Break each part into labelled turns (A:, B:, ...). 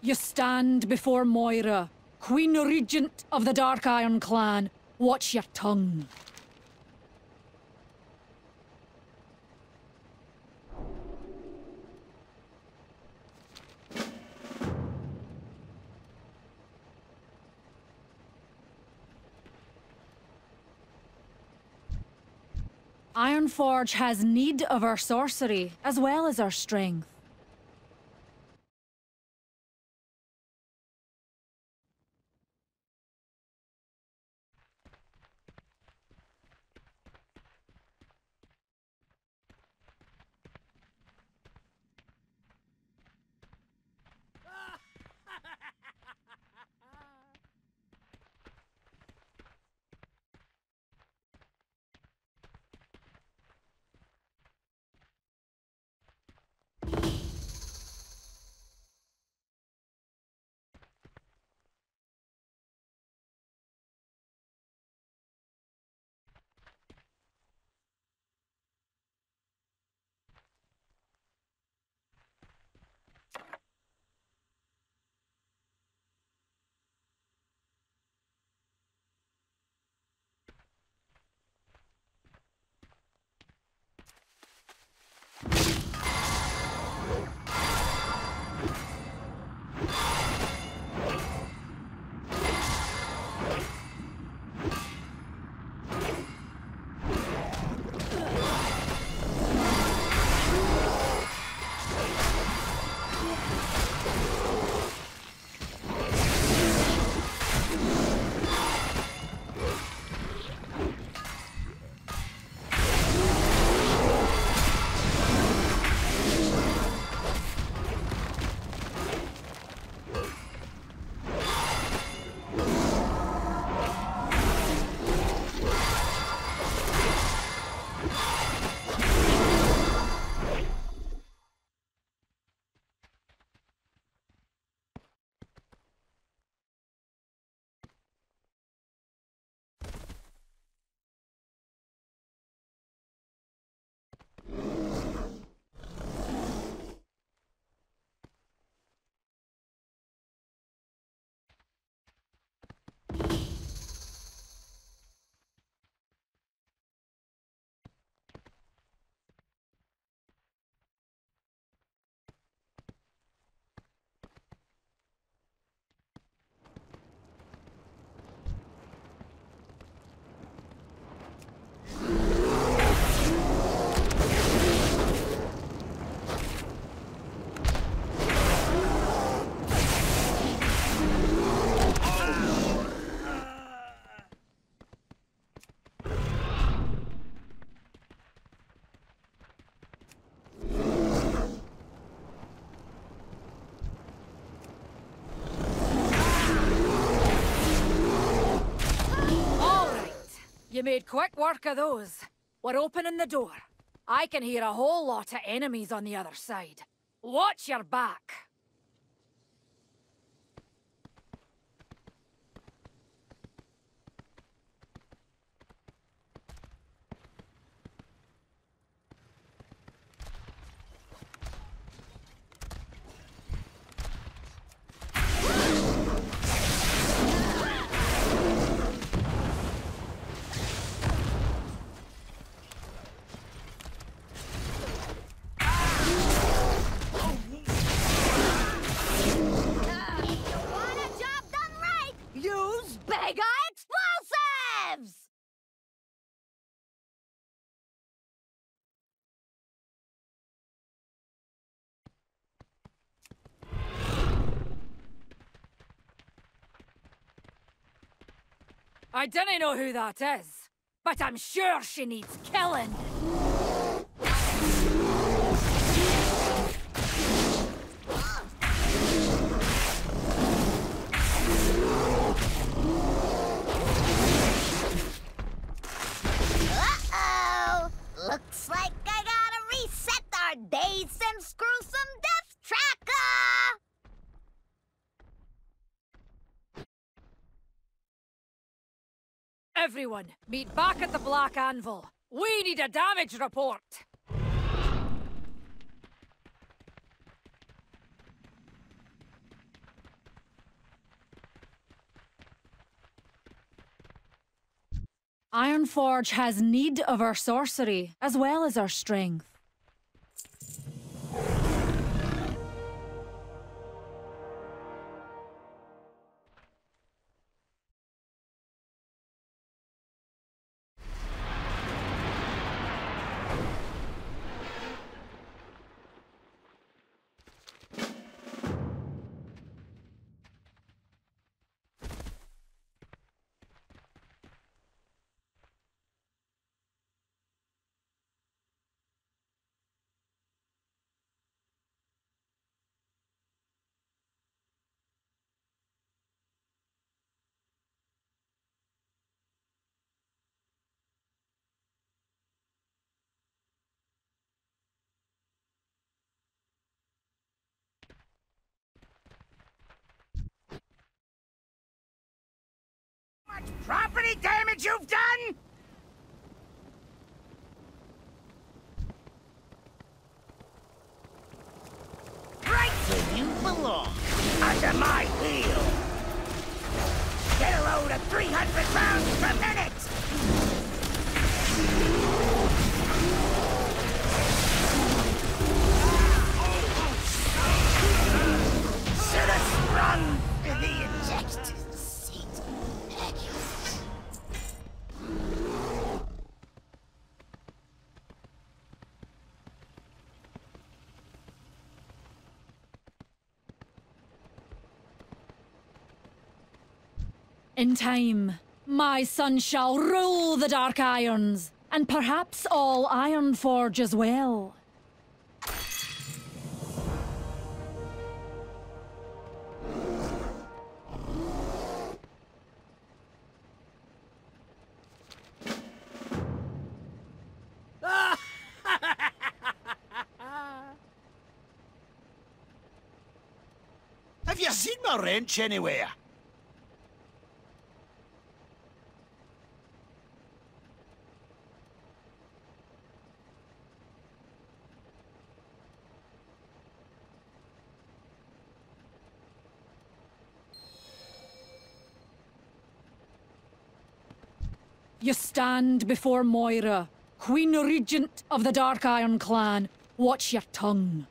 A: You stand before Moira, Queen Regent of the Dark Iron Clan. Watch your tongue. Ironforge has need of our sorcery, as well as our strength. You made quick work of those. We're opening the door. I can hear a whole lot of enemies on the other side. Watch your back. I don't know who that is, but I'm sure she needs killing. everyone. Meet back at the Black Anvil. We need a damage report! Ironforge has need of our sorcery, as well as our strength.
B: Property damage you've done? Right where you belong, under my wheel. Get a load of 300 rounds In
A: time, my son shall rule the Dark Irons, and perhaps all Ironforge as well.
B: Have you seen my wrench anywhere?
A: You stand before Moira, Queen Regent of the Dark Iron Clan. Watch your tongue.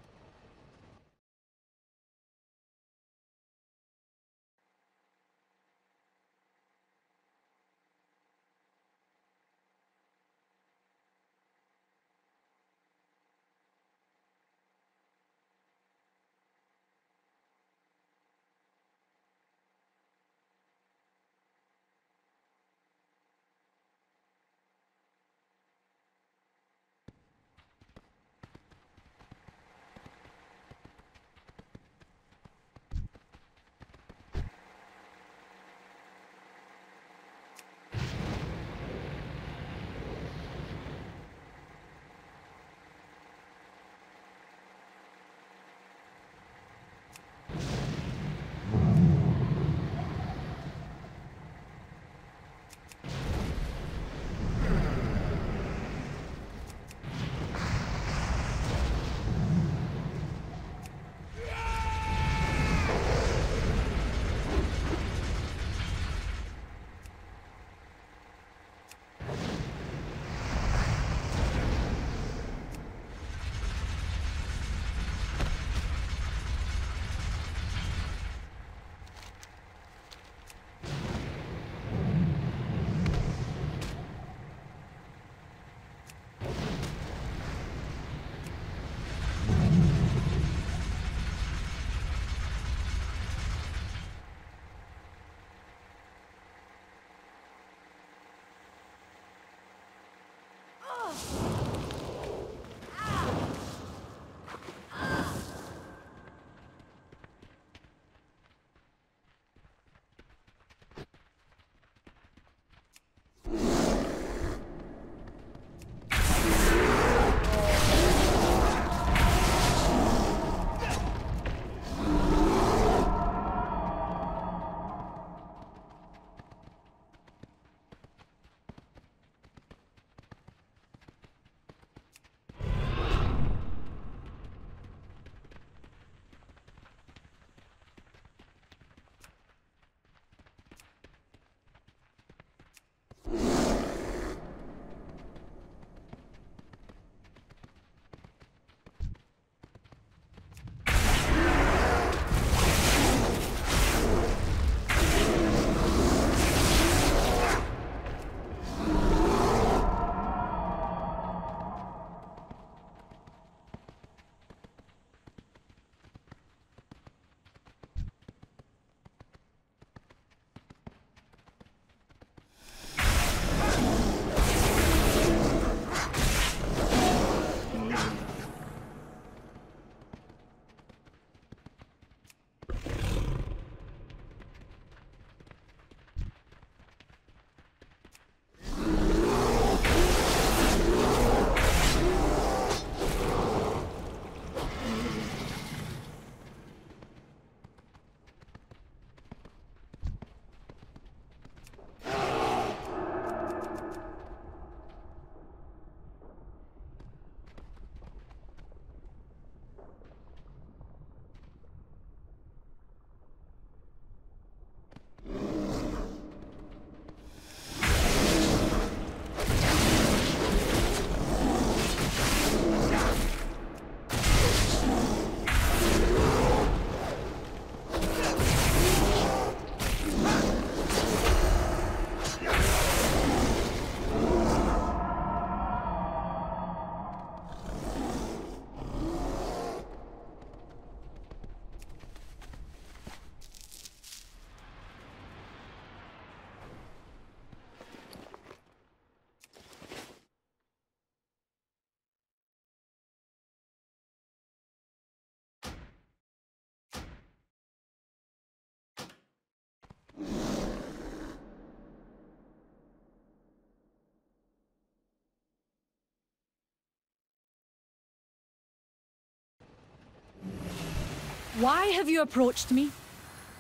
A: Why have you approached me?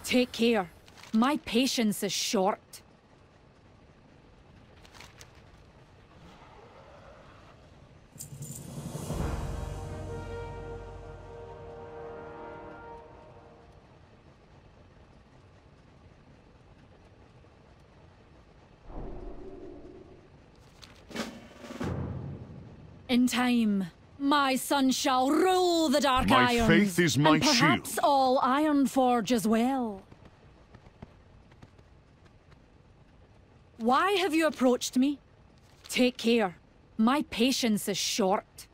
A: Take care. My patience is short. In time, my son shall rule the Dark
C: My
A: Irons.
C: faith is my
A: and perhaps
C: shield.
A: all Ironforge as well. Why have you approached me? Take care. My patience is short.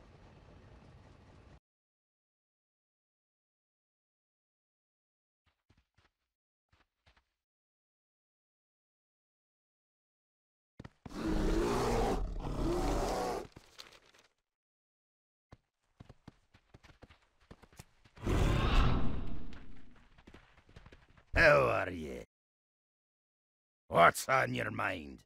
B: How are you? What's on your mind?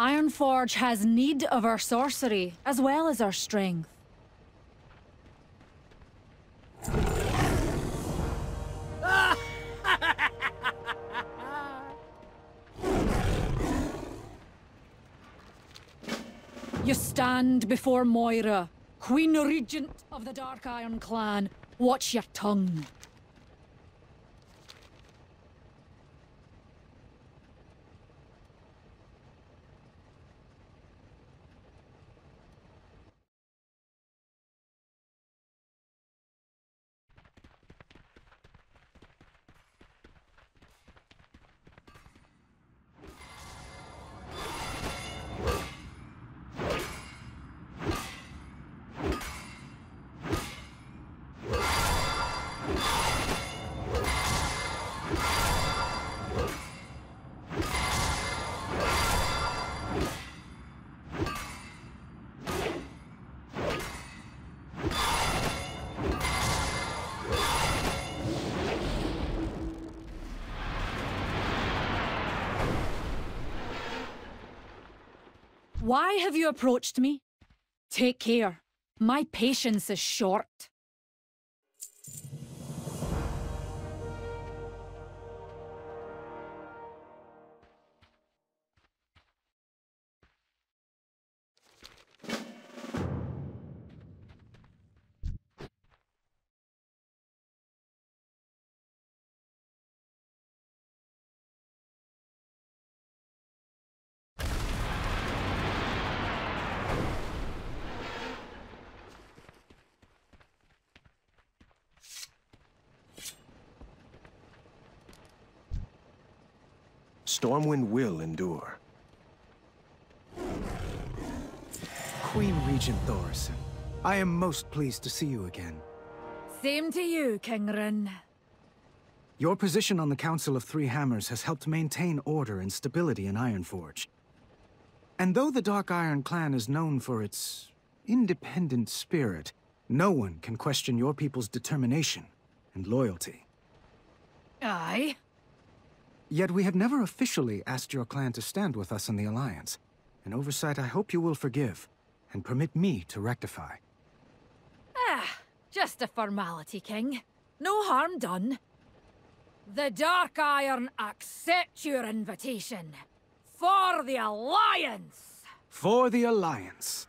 A: Ironforge has need of our sorcery, as well as our strength. you stand before Moira, Queen Regent of the Dark Iron Clan. Watch your tongue. Why have you approached me? Take care. My patience is short.
C: Stormwind will endure.
D: Queen Regent Thaurissan, I am most pleased to see you again.
A: Same to you, King Wrynn.
D: Your position on the Council of Three Hammers has helped maintain order and stability in Ironforge. And though the Dark Iron Clan is known for its independent spirit, no one can question your people's determination and loyalty.
A: Aye.
D: Yet we have never officially asked your clan to stand with us in the Alliance. An oversight I hope you will forgive, and permit me to rectify.
A: Ah, just a formality, King. No harm done. The Dark Iron accept your invitation. For the Alliance!
D: For the Alliance.